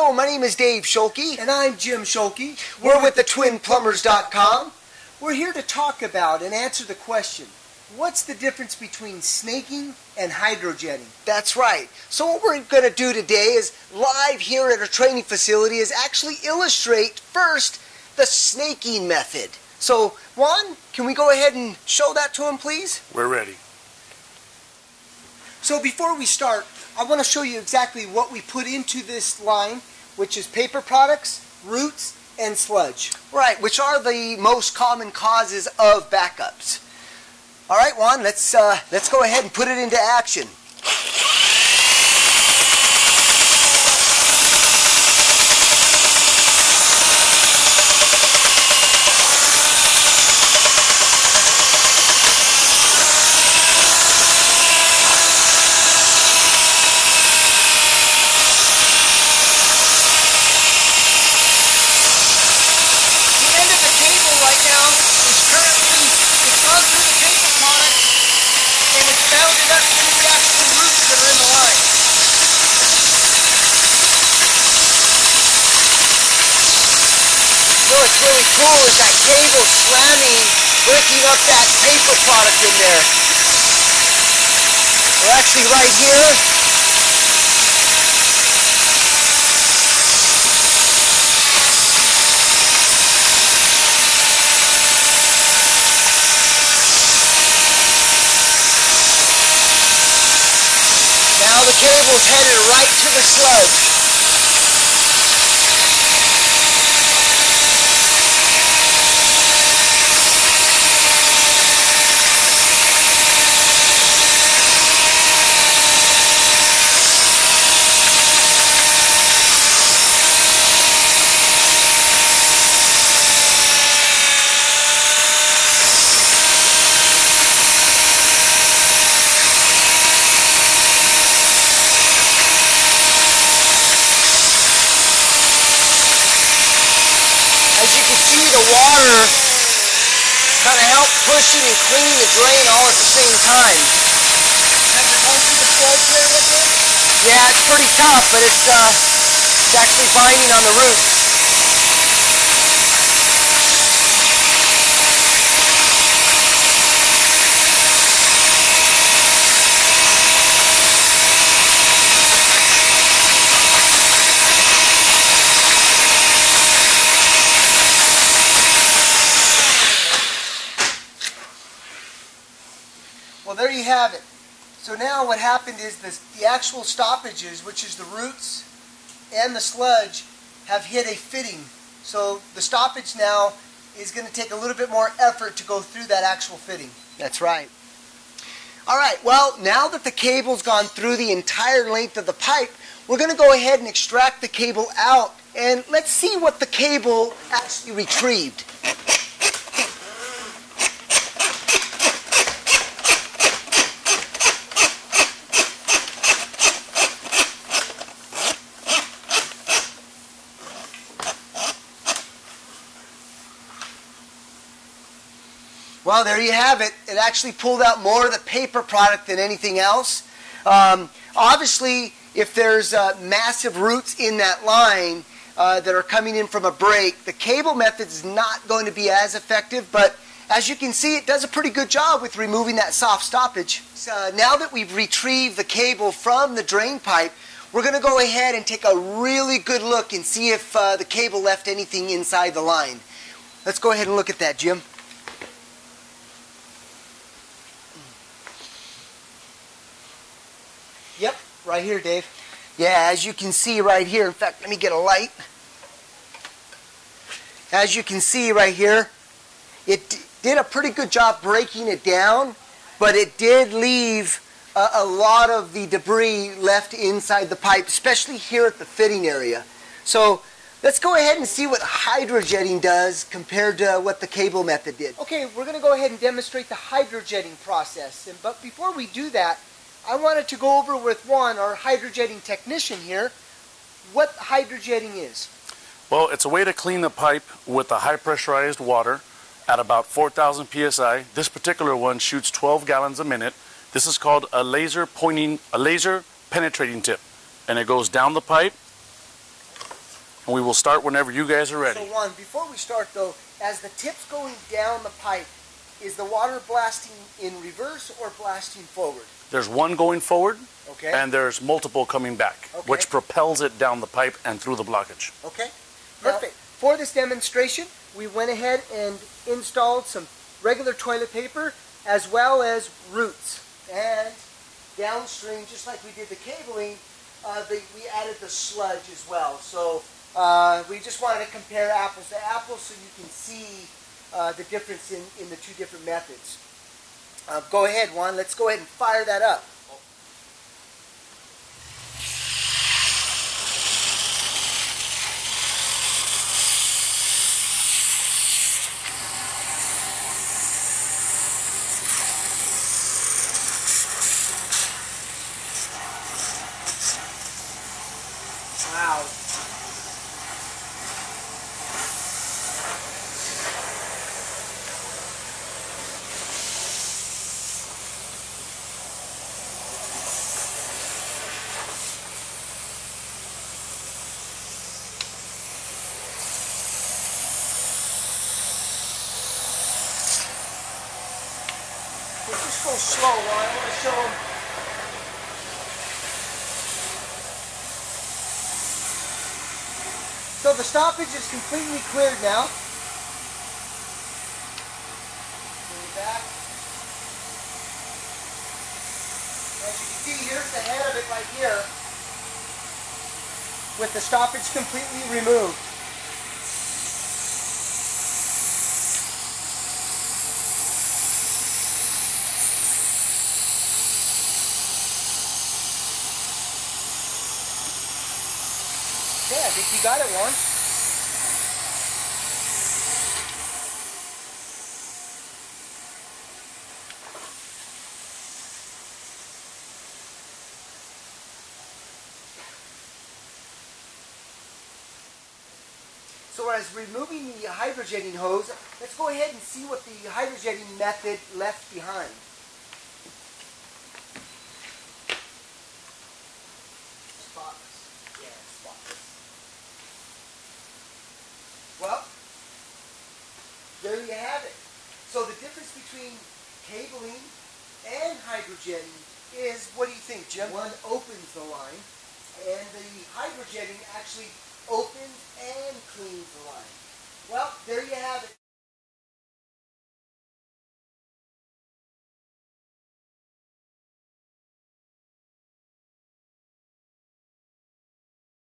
Hello, my name is Dave Schulke. And I'm Jim Schulke. We're with the TwinPlumbers.com. We're here to talk about and answer the question what's the difference between snaking and hydrojetting? That's right. So, what we're going to do today is live here at our training facility is actually illustrate first the snaking method. So, Juan, can we go ahead and show that to him, please? We're ready. So, before we start, I want to show you exactly what we put into this line, which is paper products, roots, and sludge. Right, which are the most common causes of backups. All right, Juan, let's uh, let's go ahead and put it into action. Really cool is that cable slamming, breaking up that paper product in there. We're actually right here. Now the cable's headed right to the sludge. the water kind of help pushing and clean the drain all at the same time. Yeah, it's pretty tough, but it's, uh, it's actually binding on the roots. There you have it. So now what happened is this, the actual stoppages, which is the roots and the sludge, have hit a fitting. So the stoppage now is going to take a little bit more effort to go through that actual fitting. That's right. All right, well, now that the cable's gone through the entire length of the pipe, we're going to go ahead and extract the cable out and let's see what the cable actually retrieved. Well, there you have it. It actually pulled out more of the paper product than anything else. Um, obviously, if there's uh, massive roots in that line uh, that are coming in from a break, the cable method is not going to be as effective, but as you can see, it does a pretty good job with removing that soft stoppage. So now that we've retrieved the cable from the drain pipe, we're going to go ahead and take a really good look and see if uh, the cable left anything inside the line. Let's go ahead and look at that, Jim. Right here, Dave. Yeah, as you can see right here, in fact, let me get a light. As you can see right here, it did a pretty good job breaking it down, but it did leave a, a, lot of the debris left inside the pipe, especially here at the fitting area. So let's go ahead and see what hydrojetting does compared to what the cable method did. Okay, we're going to go ahead and demonstrate the hydrojetting process. And, but before we do that, I wanted to go over with Juan, our hydrojetting technician here, what hydrojetting is. Well, it's a way to clean the pipe with a high pressurized water at about 4,000 psi. This particular one shoots 12 gallons a minute. This is called a laser pointing, a laser penetrating tip. And it goes down the pipe and we will start whenever you guys are ready. So Juan, before we start though, as the tip's going down the pipe, is the water blasting in reverse or blasting forward? There's one going forward, Okay. and there's multiple coming back, Okay. which propels it down the pipe and through the blockage. Okay. Perfect. For this demonstration, we went ahead and installed some regular toilet paper as well as roots. And downstream, just like we did the cabling, uh, the, we added the sludge as well. So uh, we just wanted to compare apples to apples so you can see uh, the difference in, in the two different methods. Uh, go ahead, Juan. Let's go ahead and fire that up. Wow. Let's just go slow. I want to show them. So the stoppage is completely cleared now. As you can see, here's the head of it right here with the stoppage completely removed. Okay, I think you got it, Warren. So as removing the hydrojetting hose, let's go ahead and see what the hydrojetting method left behind. Spotless. Yeah, spotless. Well, there you have it. So the difference between cabling and hydrojetting is, what do you think, Jim? One opens the line, and the hydrojetting actually opens and cleans the line. Well, there you have it.